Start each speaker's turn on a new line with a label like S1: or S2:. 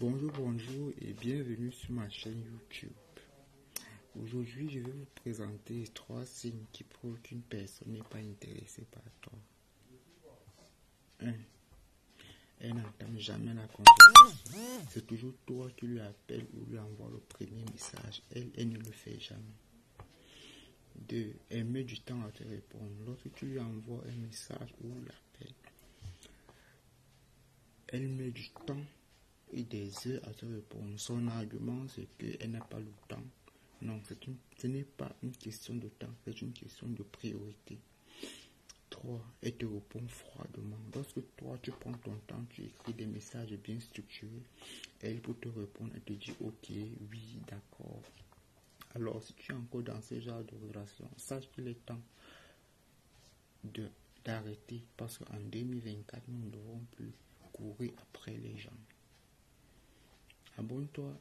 S1: Bonjour, bonjour et bienvenue sur ma chaîne YouTube. Aujourd'hui, je vais vous présenter trois signes qui prouvent qu'une personne n'est pas intéressée par toi. 1. Elle n'entend jamais la conversation. C'est toujours toi qui lui appelle ou lui envoie le premier message. Elle, elle ne le fait jamais. 2. Elle met du temps à te répondre. Lorsque tu lui envoies un message ou l'appelles, elle met du temps des heures à te répondre. Son argument, c'est qu'elle n'a pas le temps. Non, une, ce n'est pas une question de temps, c'est une question de priorité. 3. Elle te répond froidement. Lorsque toi, tu prends ton temps, tu écris des messages bien structurés, elle, pour te répondre, elle te dit ok, oui, d'accord. Alors, si tu es encore dans ce genre de relation, sache qu'il est temps d'arrêter parce qu'en 2024, nous ne devons plus muito